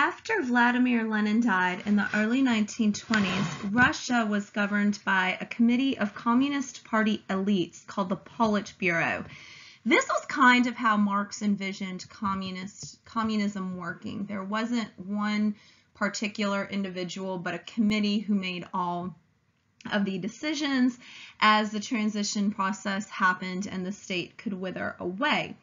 After Vladimir Lenin died in the early 1920s, Russia was governed by a committee of Communist Party elites called the Politburo. This was kind of how Marx envisioned communist communism working. There wasn't one particular individual, but a committee who made all of the decisions as the transition process happened and the state could wither away.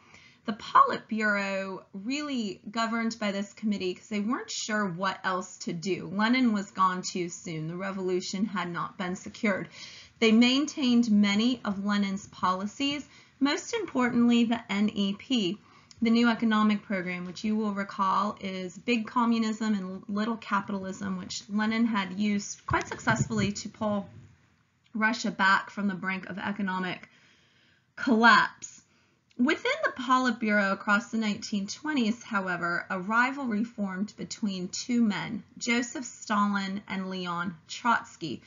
The Politburo really governed by this committee because they weren't sure what else to do. Lenin was gone too soon. The revolution had not been secured. They maintained many of Lenin's policies, most importantly the NEP, the new economic program, which you will recall is big communism and little capitalism, which Lenin had used quite successfully to pull Russia back from the brink of economic collapse. Within the Politburo across the 1920s, however, a rivalry formed between two men, Joseph Stalin and Leon Trotsky.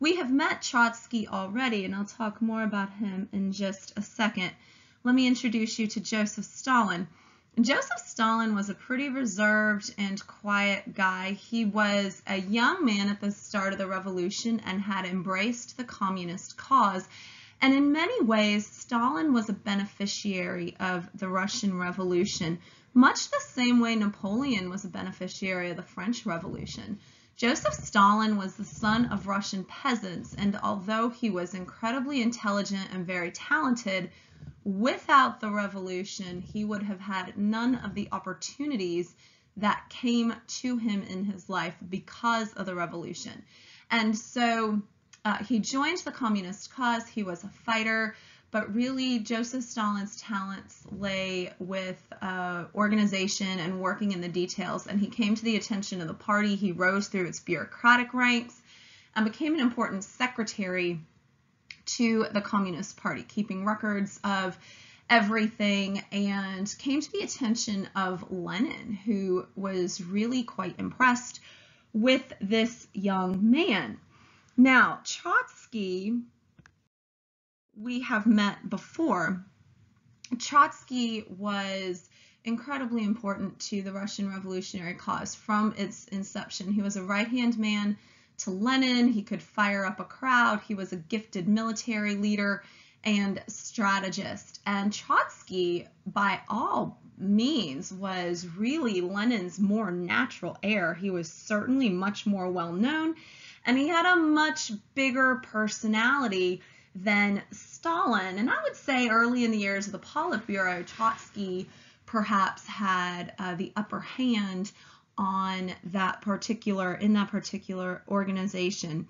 We have met Trotsky already, and I'll talk more about him in just a second. Let me introduce you to Joseph Stalin. Joseph Stalin was a pretty reserved and quiet guy. He was a young man at the start of the revolution and had embraced the communist cause and in many ways, Stalin was a beneficiary of the Russian Revolution, much the same way Napoleon was a beneficiary of the French Revolution. Joseph Stalin was the son of Russian peasants, and although he was incredibly intelligent and very talented, without the revolution, he would have had none of the opportunities that came to him in his life because of the revolution. And so uh, he joined the communist cause. He was a fighter, but really Joseph Stalin's talents lay with uh, organization and working in the details. And he came to the attention of the party. He rose through its bureaucratic ranks and became an important secretary to the Communist Party, keeping records of everything and came to the attention of Lenin, who was really quite impressed with this young man. Now, Trotsky, we have met before. Trotsky was incredibly important to the Russian revolutionary cause from its inception. He was a right-hand man to Lenin. He could fire up a crowd. He was a gifted military leader and strategist. And Trotsky, by all means, was really Lenin's more natural heir. He was certainly much more well known and he had a much bigger personality than Stalin. And I would say early in the years of the Politburo, Trotsky perhaps had uh, the upper hand on that particular in that particular organization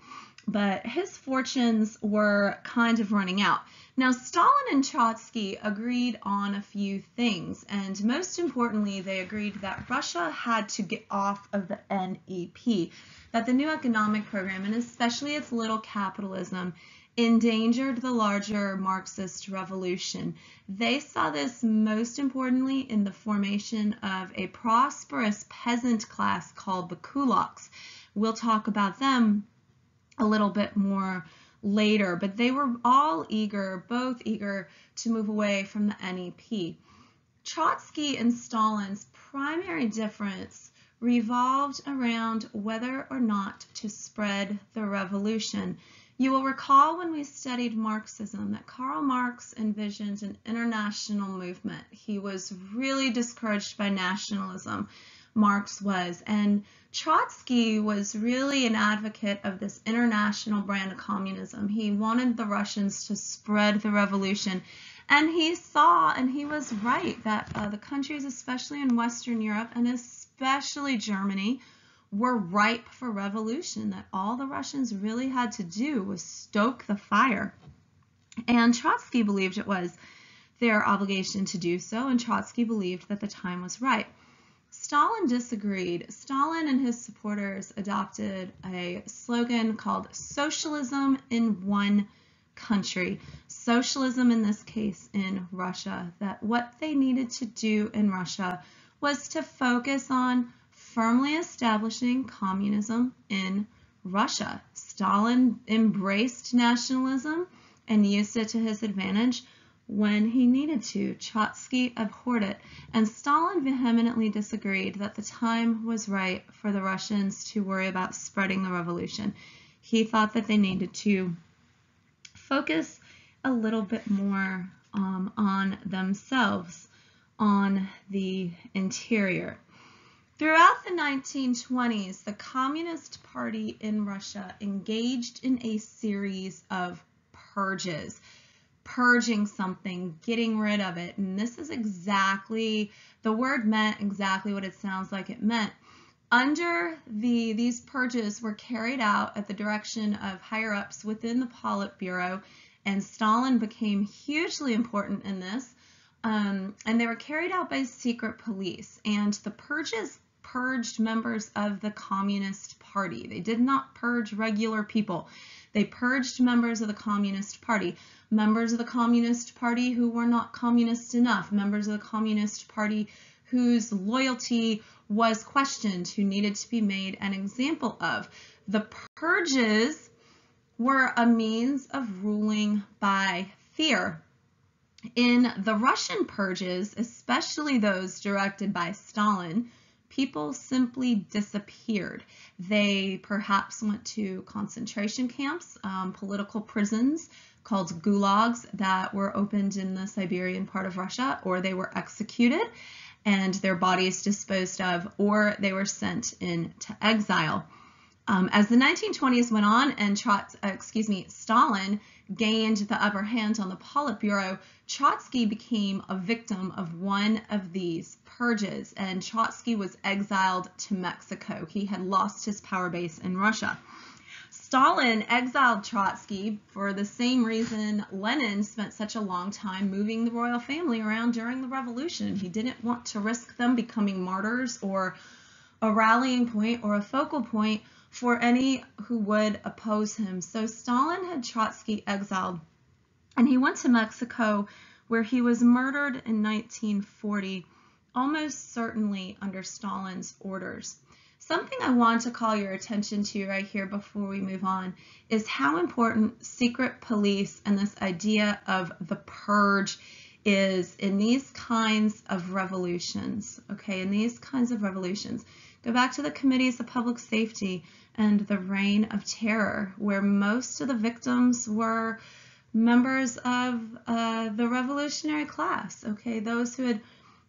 but his fortunes were kind of running out. Now, Stalin and Trotsky agreed on a few things, and most importantly, they agreed that Russia had to get off of the NEP, that the new economic program, and especially its little capitalism, endangered the larger Marxist revolution. They saw this most importantly in the formation of a prosperous peasant class called the kulaks. We'll talk about them a little bit more later, but they were all eager, both eager to move away from the NEP. Trotsky and Stalin's primary difference revolved around whether or not to spread the revolution. You will recall when we studied Marxism that Karl Marx envisioned an international movement. He was really discouraged by nationalism. Marx was. And Trotsky was really an advocate of this international brand of communism. He wanted the Russians to spread the revolution. And he saw, and he was right, that uh, the countries, especially in Western Europe and especially Germany, were ripe for revolution, that all the Russians really had to do was stoke the fire. And Trotsky believed it was their obligation to do so, and Trotsky believed that the time was right. Stalin disagreed. Stalin and his supporters adopted a slogan called socialism in one country. Socialism in this case in Russia, that what they needed to do in Russia was to focus on firmly establishing communism in Russia. Stalin embraced nationalism and used it to his advantage, when he needed to. Trotsky abhorred it, and Stalin vehemently disagreed that the time was right for the Russians to worry about spreading the revolution. He thought that they needed to focus a little bit more um, on themselves, on the interior. Throughout the 1920s, the Communist Party in Russia engaged in a series of purges, purging something, getting rid of it. And this is exactly, the word meant exactly what it sounds like it meant. Under the, these purges were carried out at the direction of higher ups within the Politburo, and Stalin became hugely important in this. Um, and they were carried out by secret police. And the purges purged members of the Communist Party. They did not purge regular people. They purged members of the Communist Party, members of the Communist Party who were not communist enough, members of the Communist Party whose loyalty was questioned, who needed to be made an example of. The purges were a means of ruling by fear. In the Russian purges, especially those directed by Stalin, people simply disappeared. They perhaps went to concentration camps, um, political prisons called gulags that were opened in the Siberian part of Russia, or they were executed and their bodies disposed of, or they were sent into exile. Um, as the 1920s went on and uh, excuse me, Stalin gained the upper hand on the Politburo, Trotsky became a victim of one of these purges, and Trotsky was exiled to Mexico. He had lost his power base in Russia. Stalin exiled Trotsky for the same reason Lenin spent such a long time moving the royal family around during the revolution. He didn't want to risk them becoming martyrs or a rallying point or a focal point for any who would oppose him. So Stalin had Trotsky exiled and he went to Mexico where he was murdered in 1940, almost certainly under Stalin's orders. Something I want to call your attention to right here before we move on is how important secret police and this idea of the purge is in these kinds of revolutions, okay, in these kinds of revolutions. Go back to the committees of public safety and the reign of terror, where most of the victims were members of uh, the revolutionary class, okay, those who had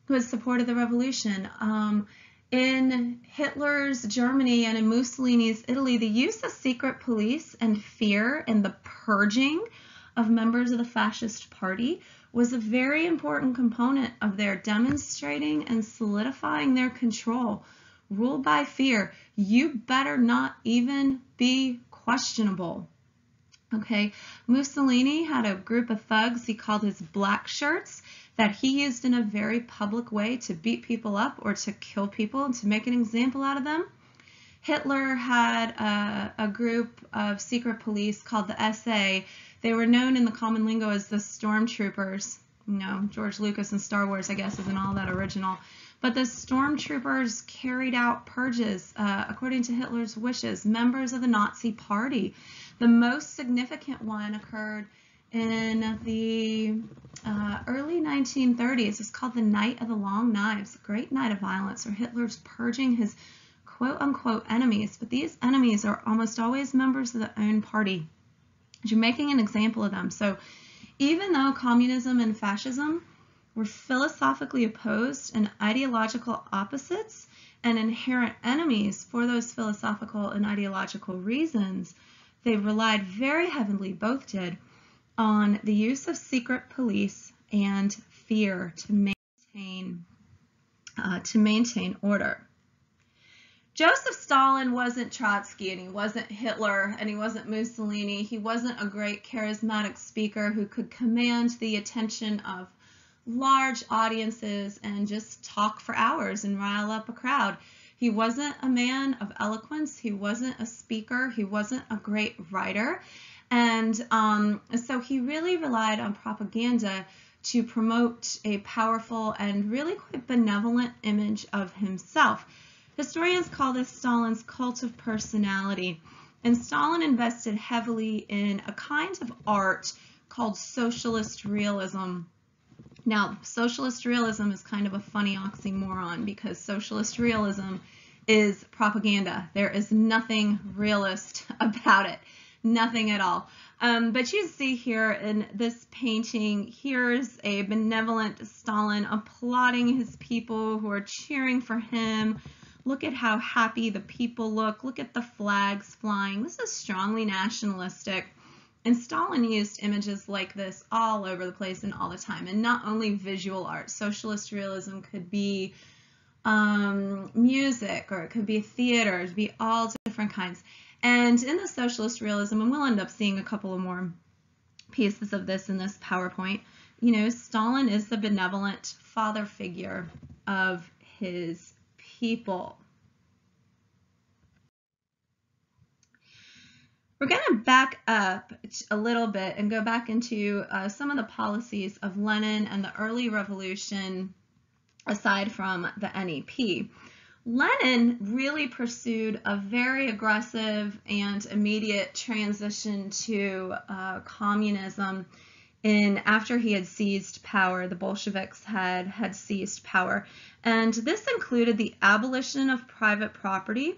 who had supported the revolution. Um, in Hitler's Germany and in Mussolini's Italy, the use of secret police and fear and the purging of members of the fascist party was a very important component of their demonstrating and solidifying their control. Ruled by fear, you better not even be questionable. Okay, Mussolini had a group of thugs he called his black shirts that he used in a very public way to beat people up or to kill people and to make an example out of them. Hitler had a, a group of secret police called the SA. They were known in the common lingo as the stormtroopers. You know, George Lucas and Star Wars, I guess, isn't all that original. But the stormtroopers carried out purges uh, according to Hitler's wishes, members of the Nazi Party. The most significant one occurred in the uh, early 1930s. It's called the Night of the Long Knives, a great night of violence, where Hitler's purging his quote unquote enemies. But these enemies are almost always members of the own party. You're making an example of them. So even though communism and fascism were philosophically opposed and ideological opposites and inherent enemies for those philosophical and ideological reasons, they relied very heavily, both did, on the use of secret police and fear to maintain uh, to maintain order. Joseph Stalin wasn't Trotsky and he wasn't Hitler and he wasn't Mussolini. He wasn't a great charismatic speaker who could command the attention of large audiences and just talk for hours and rile up a crowd. He wasn't a man of eloquence. He wasn't a speaker. He wasn't a great writer. And um, so he really relied on propaganda to promote a powerful and really quite benevolent image of himself. Historians call this Stalin's cult of personality. And Stalin invested heavily in a kind of art called socialist realism. Now, socialist realism is kind of a funny oxymoron because socialist realism is propaganda. There is nothing realist about it, nothing at all. Um, but you see here in this painting, here's a benevolent Stalin applauding his people who are cheering for him. Look at how happy the people look. Look at the flags flying. This is strongly nationalistic. And Stalin used images like this all over the place and all the time. And not only visual art. Socialist realism could be um, music or it could be theater. It could be all different kinds. And in the socialist realism, and we'll end up seeing a couple of more pieces of this in this PowerPoint, you know, Stalin is the benevolent father figure of his people. We're going to back up a little bit and go back into uh, some of the policies of Lenin and the early revolution aside from the NEP. Lenin really pursued a very aggressive and immediate transition to uh, communism in after he had seized power, the Bolsheviks had had seized power. And this included the abolition of private property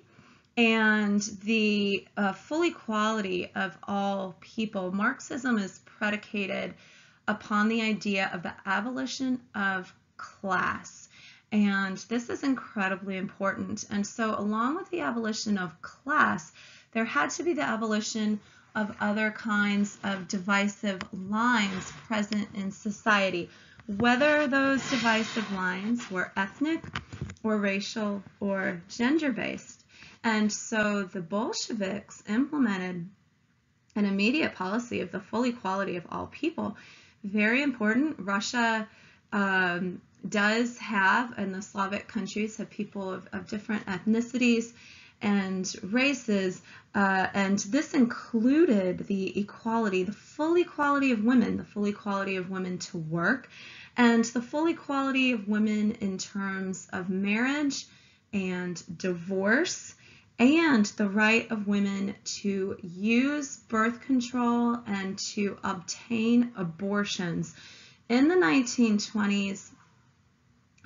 and the uh, full equality of all people. Marxism is predicated upon the idea of the abolition of class. And this is incredibly important. And so along with the abolition of class, there had to be the abolition of other kinds of divisive lines present in society, whether those divisive lines were ethnic or racial or gender-based. And so the Bolsheviks implemented an immediate policy of the full equality of all people. Very important. Russia um, does have, and the Slavic countries have people of, of different ethnicities and races, uh, and this included the equality, the full equality of women, the full equality of women to work, and the full equality of women in terms of marriage and divorce, and the right of women to use birth control and to obtain abortions. In the 1920s,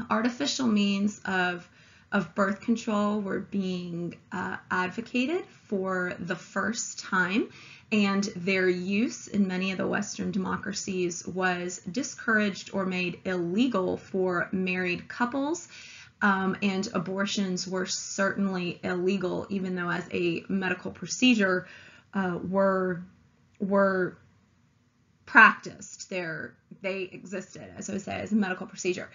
artificial means of of birth control were being uh, advocated for the first time, and their use in many of the Western democracies was discouraged or made illegal for married couples. Um, and abortions were certainly illegal, even though as a medical procedure uh, were were practiced. They're, they existed, as I say, as a medical procedure.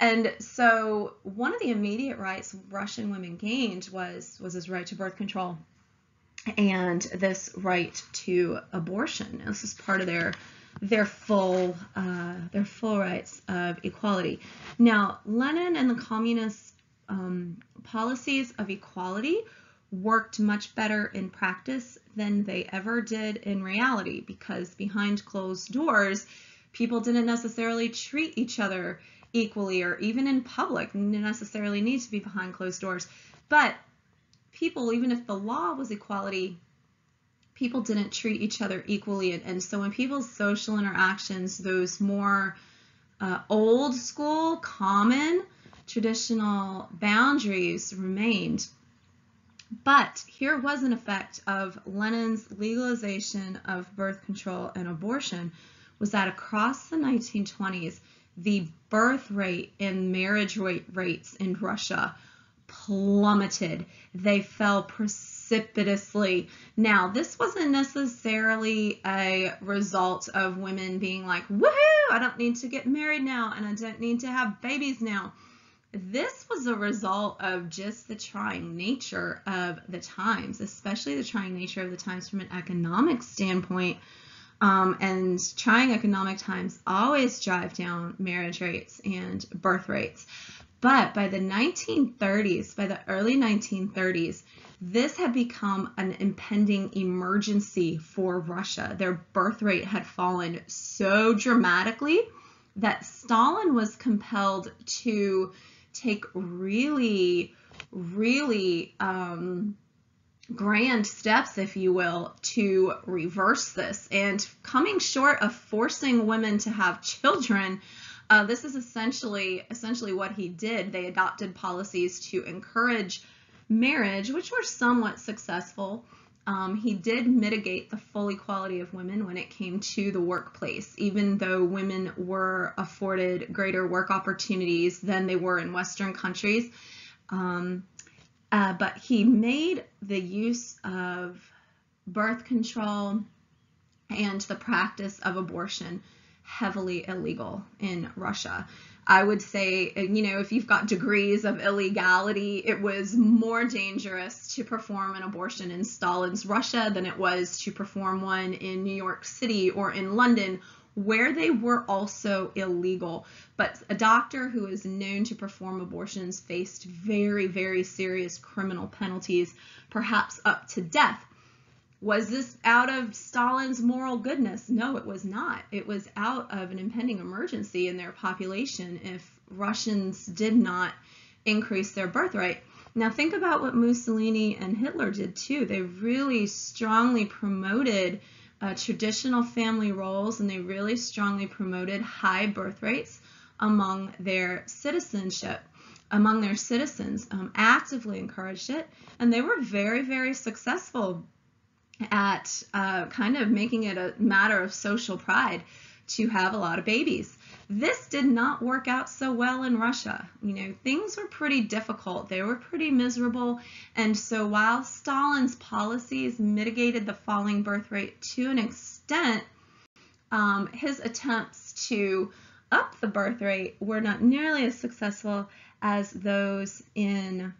And so one of the immediate rights Russian women gained was, was this right to birth control and this right to abortion. This is part of their their full uh, their full rights of equality. Now, Lenin and the communist um, policies of equality worked much better in practice than they ever did in reality because behind closed doors, people didn't necessarily treat each other equally or even in public necessarily need to be behind closed doors. But people, even if the law was equality, people didn't treat each other equally. And, and so in people's social interactions, those more uh, old school, common, traditional boundaries remained. But here was an effect of Lenin's legalization of birth control and abortion was that across the 1920s, the birth rate and marriage rate rates in Russia plummeted. They fell precipitously. Now, this wasn't necessarily a result of women being like, woohoo, I don't need to get married now and I don't need to have babies now. This was a result of just the trying nature of the times, especially the trying nature of the times from an economic standpoint. Um, and trying economic times always drive down marriage rates and birth rates. But by the 1930s, by the early 1930s, this had become an impending emergency for Russia. Their birth rate had fallen so dramatically that Stalin was compelled to take really, really um, grand steps, if you will, to reverse this. And coming short of forcing women to have children, uh, this is essentially essentially what he did. They adopted policies to encourage marriage, which were somewhat successful. Um, he did mitigate the full equality of women when it came to the workplace, even though women were afforded greater work opportunities than they were in Western countries. Um, uh, but he made the use of birth control and the practice of abortion heavily illegal in Russia. I would say, uh, you know, if you've got degrees of illegality, it was more dangerous to perform an abortion in Stalin's Russia than it was to perform one in New York City or in London, where they were also illegal. But a doctor who is known to perform abortions faced very, very serious criminal penalties, perhaps up to death. Was this out of Stalin's moral goodness? No, it was not. It was out of an impending emergency in their population if Russians did not increase their birth rate. Now think about what Mussolini and Hitler did too. They really strongly promoted uh, traditional family roles and they really strongly promoted high birth rates among their citizenship among their citizens um, actively encouraged it and they were very very successful at uh, kind of making it a matter of social pride to have a lot of babies. This did not work out so well in Russia. You know, things were pretty difficult. They were pretty miserable. And so while Stalin's policies mitigated the falling birth rate to an extent, um, his attempts to up the birth rate were not nearly as successful as those in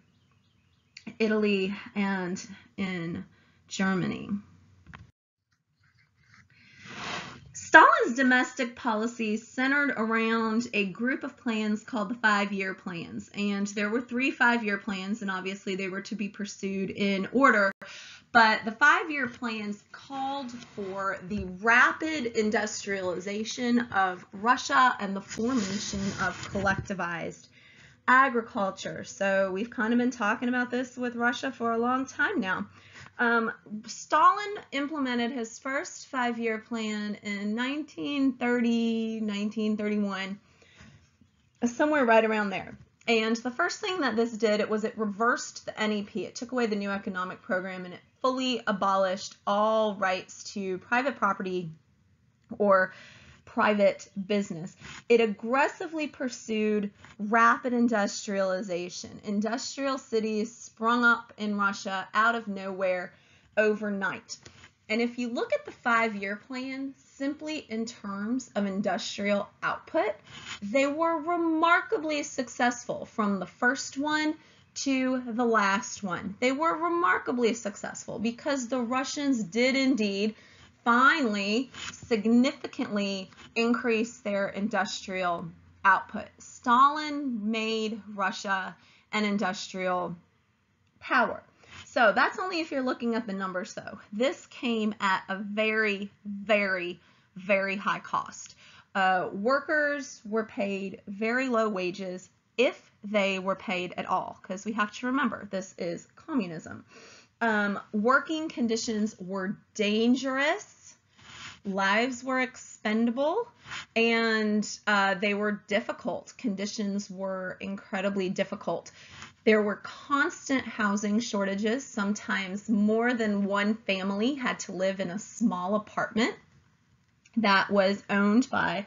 Italy and in Germany. Stalin's domestic policies centered around a group of plans called the five-year plans. And there were three five-year plans, and obviously they were to be pursued in order. But the five-year plans called for the rapid industrialization of Russia and the formation of collectivized agriculture. So we've kind of been talking about this with Russia for a long time now. Um, Stalin implemented his first five-year plan in 1930, 1931, somewhere right around there. And the first thing that this did, it was it reversed the NEP. It took away the new economic program and it fully abolished all rights to private property or private business. It aggressively pursued rapid industrialization. Industrial cities sprung up in Russia out of nowhere overnight. And if you look at the five-year plan, simply in terms of industrial output, they were remarkably successful from the first one to the last one. They were remarkably successful because the Russians did indeed finally significantly increase their industrial output. Stalin made Russia an industrial power. So that's only if you're looking at the numbers though. This came at a very, very, very high cost. Uh, workers were paid very low wages if they were paid at all, because we have to remember this is communism. Um, working conditions were dangerous, lives were expendable, and uh, they were difficult. Conditions were incredibly difficult. There were constant housing shortages. Sometimes more than one family had to live in a small apartment that was owned by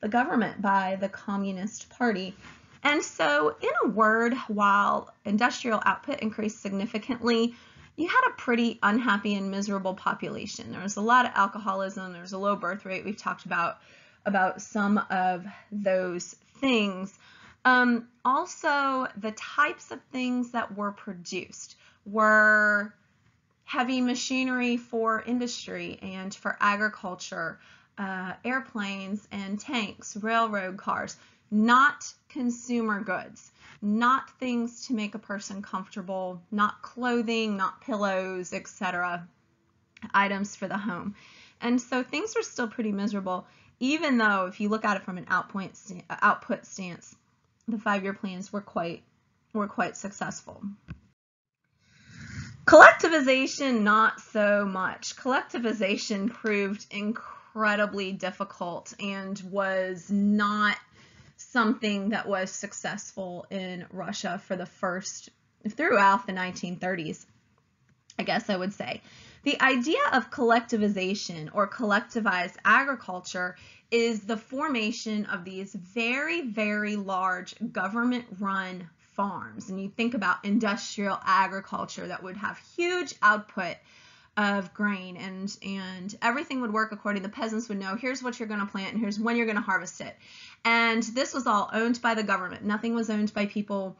the government, by the Communist Party. And so, in a word, while industrial output increased significantly, you had a pretty unhappy and miserable population. There was a lot of alcoholism, there was a low birth rate. We've talked about, about some of those things. Um, also, the types of things that were produced were heavy machinery for industry and for agriculture, uh, airplanes and tanks, railroad cars, not consumer goods not things to make a person comfortable, not clothing, not pillows, etc. items for the home. And so things were still pretty miserable, even though if you look at it from an output, uh, output stance, the five-year plans were quite, were quite successful. Collectivization, not so much. Collectivization proved incredibly difficult and was not something that was successful in Russia for the first, throughout the 1930s, I guess I would say. The idea of collectivization or collectivized agriculture is the formation of these very, very large government run farms. And you think about industrial agriculture that would have huge output of grain and and everything would work according the peasants would know here's what you're going to plant and here's when you're going to harvest it and this was all owned by the government nothing was owned by people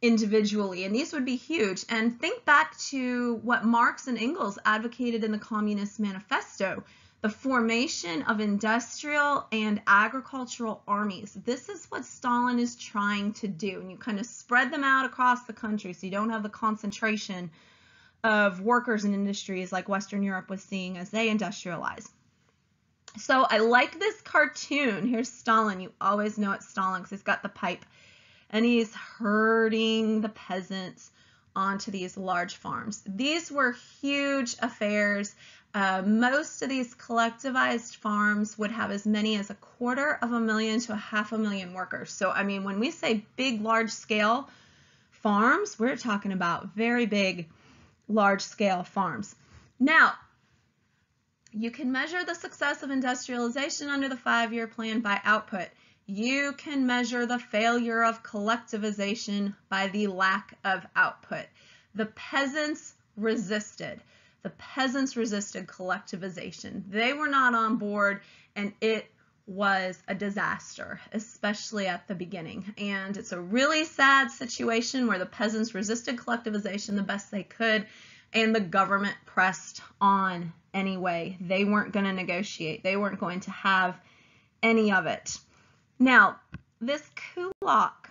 individually and these would be huge and think back to what Marx and Engels advocated in the Communist Manifesto the formation of industrial and agricultural armies. This is what Stalin is trying to do. And you kind of spread them out across the country so you don't have the concentration of workers in industries like Western Europe was seeing as they industrialize. So I like this cartoon. Here's Stalin. You always know it's Stalin because he's got the pipe. And he's herding the peasants onto these large farms. These were huge affairs. Uh, most of these collectivized farms would have as many as a quarter of a million to a half a million workers. So, I mean, when we say big, large scale farms, we're talking about very big, large scale farms. Now, you can measure the success of industrialization under the five-year plan by output. You can measure the failure of collectivization by the lack of output. The peasants resisted. The peasants resisted collectivization. They were not on board and it was a disaster, especially at the beginning. And it's a really sad situation where the peasants resisted collectivization the best they could and the government pressed on anyway. They weren't going to negotiate. They weren't going to have any of it. Now, this kulak,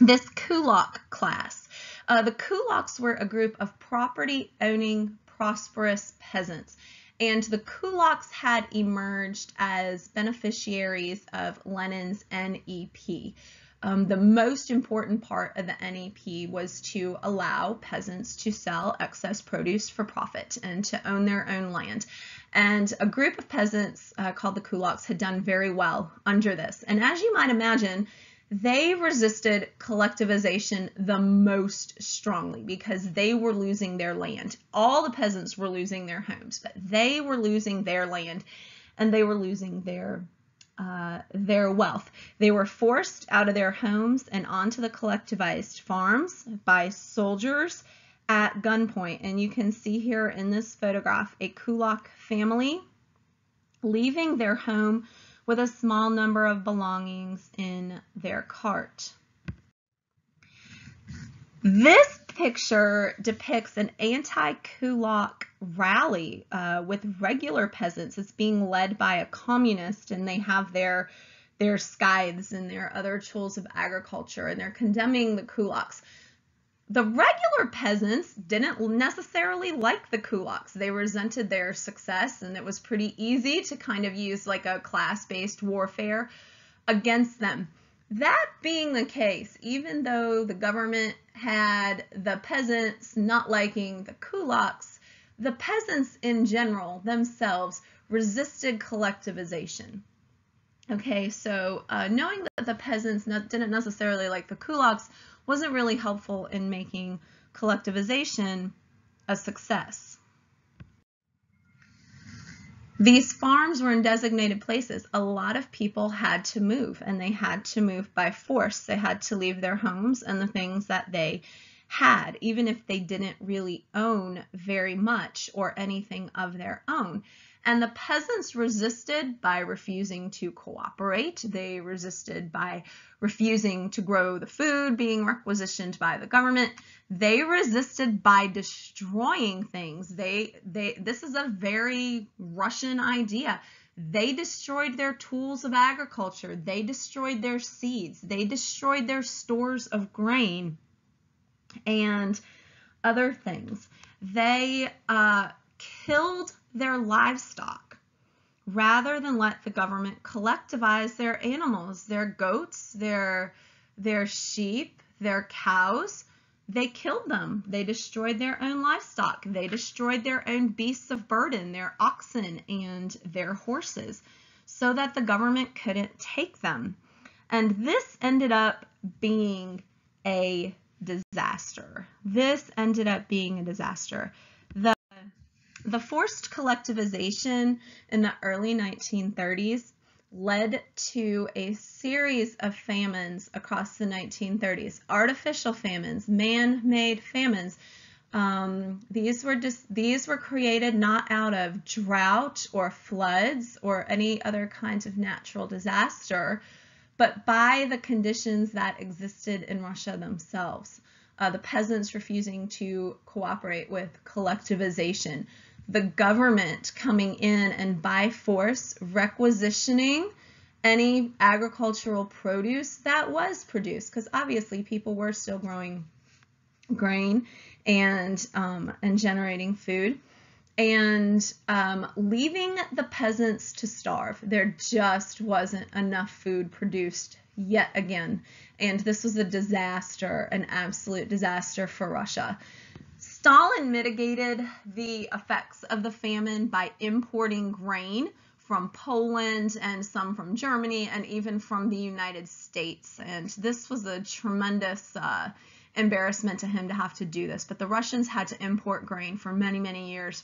this kulak class, uh, the kulaks were a group of property-owning, prosperous peasants. And the kulaks had emerged as beneficiaries of Lenin's NEP. Um, the most important part of the NEP was to allow peasants to sell excess produce for profit and to own their own land. And a group of peasants uh, called the kulaks had done very well under this. And as you might imagine, they resisted collectivization the most strongly because they were losing their land. All the peasants were losing their homes, but they were losing their land and they were losing their uh, their wealth. They were forced out of their homes and onto the collectivized farms by soldiers at gunpoint. And you can see here in this photograph a Kulak family leaving their home with a small number of belongings in their cart. This picture depicts an anti-kulak rally uh, with regular peasants. It's being led by a communist and they have their their scythes and their other tools of agriculture and they're condemning the kulaks. The regular peasants didn't necessarily like the kulaks. They resented their success and it was pretty easy to kind of use like a class-based warfare against them. That being the case, even though the government had the peasants not liking the kulaks, the peasants in general themselves resisted collectivization. Okay, so uh, knowing that the peasants didn't necessarily like the kulaks wasn't really helpful in making collectivization a success. These farms were in designated places. A lot of people had to move and they had to move by force. They had to leave their homes and the things that they had, even if they didn't really own very much or anything of their own. And the peasants resisted by refusing to cooperate. They resisted by refusing to grow the food being requisitioned by the government. They resisted by destroying things. They, they, this is a very Russian idea. They destroyed their tools of agriculture. They destroyed their seeds. They destroyed their stores of grain and other things. They uh, killed their livestock rather than let the government collectivize their animals, their goats, their, their sheep, their cows. they killed them. They destroyed their own livestock. They destroyed their own beasts of burden, their oxen and their horses, so that the government couldn't take them. And this ended up being a disaster. This ended up being a disaster. The, the forced collectivization in the early 1930s led to a series of famines across the 1930s, artificial famines, man-made famines. Um, these were just these were created not out of drought or floods or any other kinds of natural disaster, but by the conditions that existed in Russia themselves. Uh, the peasants refusing to cooperate with collectivization, the government coming in and by force requisitioning any agricultural produce that was produced because obviously people were still growing grain and um, and generating food and um, leaving the peasants to starve. There just wasn't enough food produced yet again. And this was a disaster, an absolute disaster for Russia. Stalin mitigated the effects of the famine by importing grain from Poland and some from Germany and even from the United States. And this was a tremendous uh, embarrassment to him to have to do this. But the Russians had to import grain for many, many years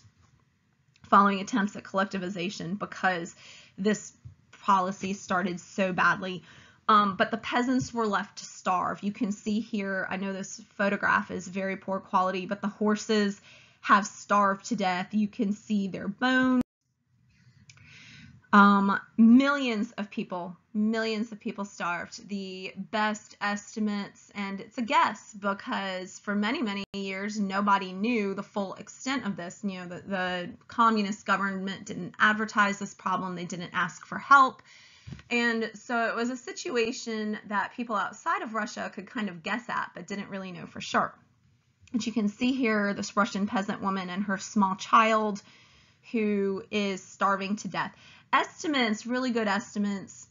following attempts at collectivization because this policy started so badly. Um, but the peasants were left to starve. You can see here, I know this photograph is very poor quality, but the horses have starved to death. You can see their bones. Um, millions of people, millions of people starved. The best estimates, and it's a guess because for many, many years, nobody knew the full extent of this. You know, the, the communist government didn't advertise this problem. They didn't ask for help. And so it was a situation that people outside of Russia could kind of guess at, but didn't really know for sure. And you can see here this Russian peasant woman and her small child who is starving to death. Estimates, really good estimates,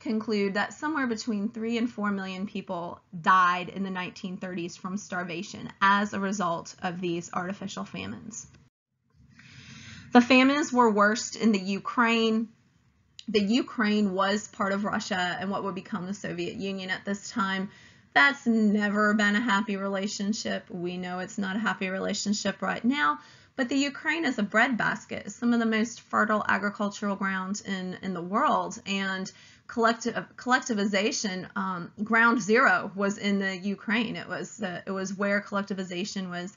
conclude that somewhere between 3 and 4 million people died in the 1930s from starvation as a result of these artificial famines. The famines were worst in the Ukraine, the Ukraine was part of Russia and what would become the Soviet Union at this time. That's never been a happy relationship. We know it's not a happy relationship right now, but the Ukraine is a breadbasket. Some of the most fertile agricultural grounds in, in the world. And collective collectivization, um, ground zero was in the Ukraine. It was, it was where collectivization was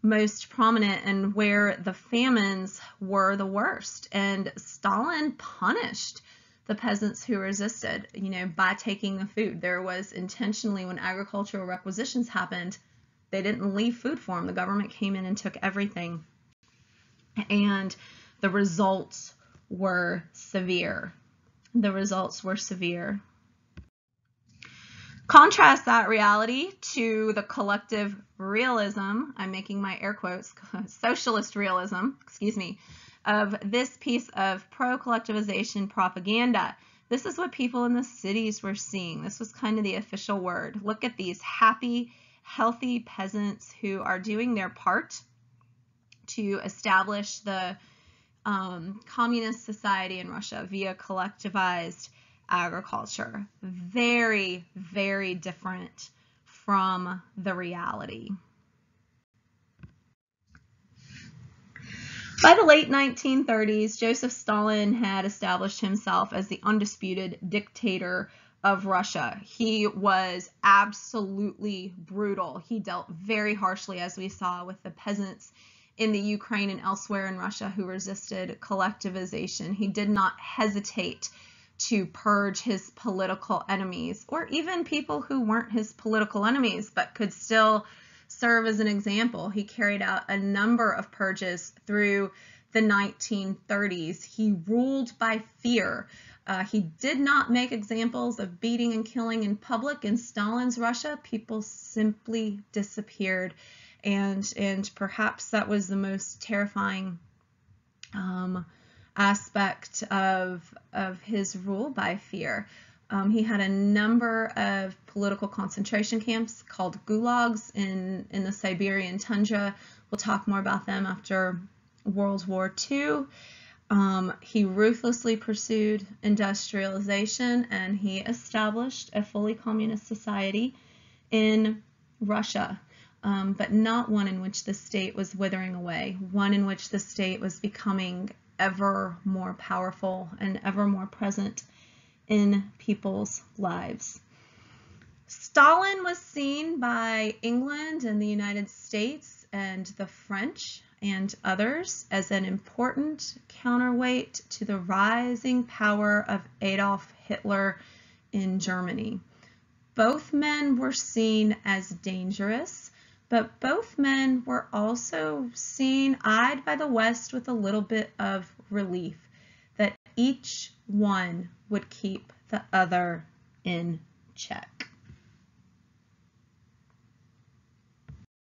most prominent and where the famines were the worst. And Stalin punished the peasants who resisted, you know, by taking the food. There was intentionally, when agricultural requisitions happened, they didn't leave food for them. The government came in and took everything. And the results were severe. The results were severe. Contrast that reality to the collective realism, I'm making my air quotes, socialist realism, excuse me, of this piece of pro-collectivization propaganda. This is what people in the cities were seeing. This was kind of the official word. Look at these happy, healthy peasants who are doing their part to establish the um, communist society in Russia via collectivized agriculture. Very, very different from the reality. By the late 1930s, Joseph Stalin had established himself as the undisputed dictator of Russia. He was absolutely brutal. He dealt very harshly, as we saw, with the peasants in the Ukraine and elsewhere in Russia who resisted collectivization. He did not hesitate to purge his political enemies or even people who weren't his political enemies but could still serve as an example. He carried out a number of purges through the 1930s. He ruled by fear. Uh, he did not make examples of beating and killing in public. In Stalin's Russia, people simply disappeared. And, and perhaps that was the most terrifying um, aspect of, of his rule by fear. Um, he had a number of political concentration camps called gulags in, in the Siberian tundra. We'll talk more about them after World War II. Um, he ruthlessly pursued industrialization and he established a fully communist society in Russia, um, but not one in which the state was withering away, one in which the state was becoming ever more powerful and ever more present in people's lives. Stalin was seen by England and the United States and the French and others as an important counterweight to the rising power of Adolf Hitler in Germany. Both men were seen as dangerous, but both men were also seen, eyed by the West with a little bit of relief that each one would keep the other in check.